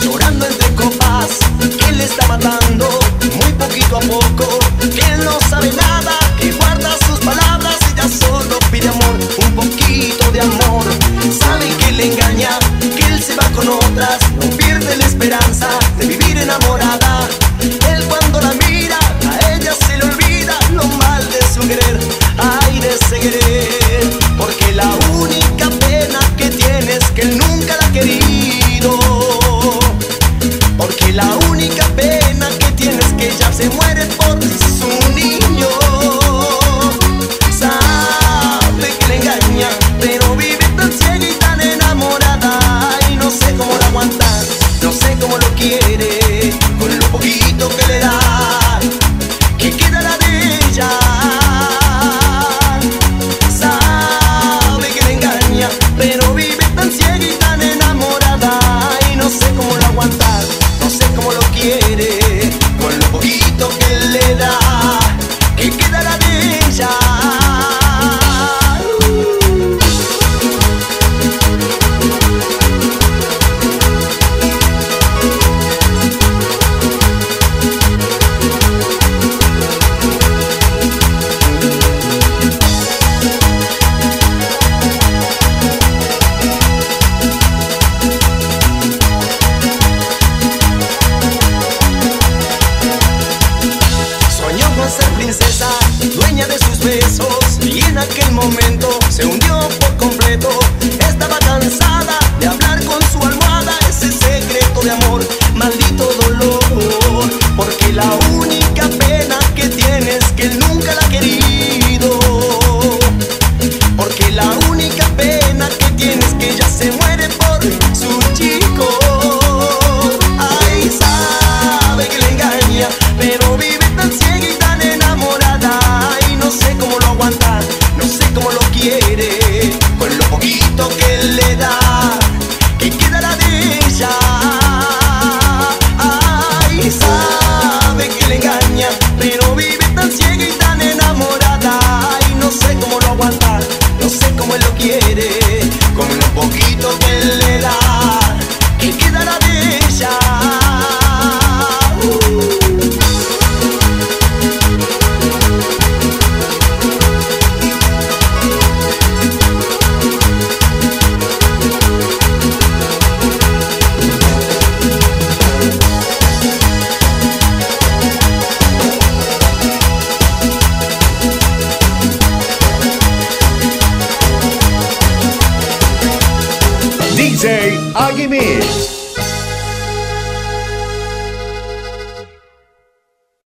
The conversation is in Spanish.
llorando entre copas, que le está matando muy poquito a poco, que no sabe nada, que guarda sus palabras y ya solo pide amor, un poquito de amor. Sabe que le engaña, que él se va con otras, no pierde la esperanza de vivir enamorado. se muere por aquel momento se hundió por completo. Estaba cansada de hablar con su almohada ese secreto de amor, maldito dolor. Porque la única pena que tiene es que nunca la quería. Agmix.